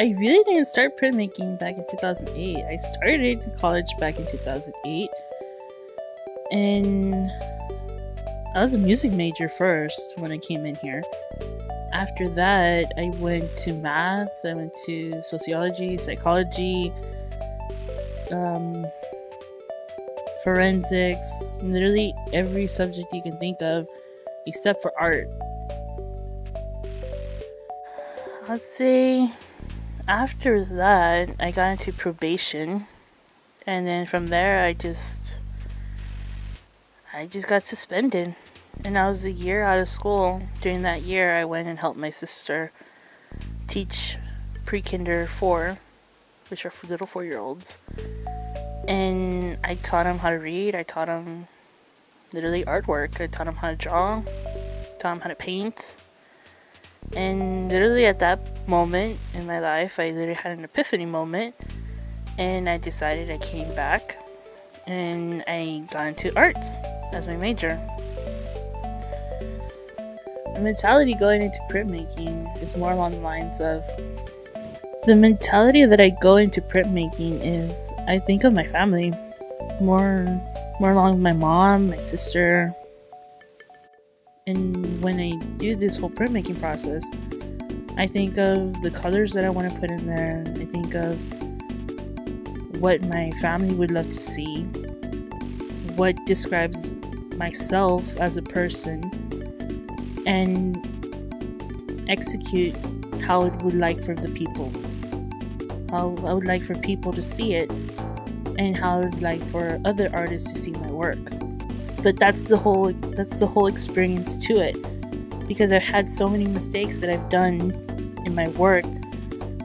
I really didn't start printmaking back in 2008. I started college back in 2008. And I was a music major first when I came in here. After that, I went to math, I went to sociology, psychology, um, forensics, literally every subject you can think of except for art. I'd say after that, I got into probation, and then from there, I just I just got suspended. And I was a year out of school. During that year, I went and helped my sister teach pre kinder four, which are for little four year olds. And I taught them how to read, I taught them literally artwork, I taught them how to draw, taught them how to paint. And literally at that moment in my life, I literally had an epiphany moment. And I decided I came back and I got into arts as my major. The mentality going into printmaking is more along the lines of the mentality that I go into printmaking is I think of my family more more along my mom, my sister. And when I do this whole printmaking process, I think of the colors that I want to put in there. I think of what my family would love to see, what describes myself as a person, and execute how it would like for the people. How I would like for people to see it, and how I would like for other artists to see my work. But that's the whole that's the whole experience to it, because I've had so many mistakes that I've done in my work,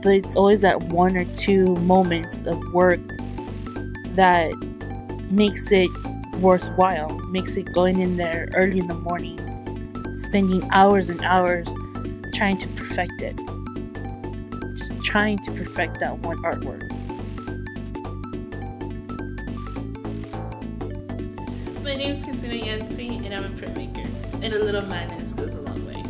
but it's always that one or two moments of work that makes it worthwhile, makes it going in there early in the morning, spending hours and hours trying to perfect it. Just trying to perfect that one artwork. My name is Cristina Yancey, and I'm a printmaker. And a little madness goes a long way.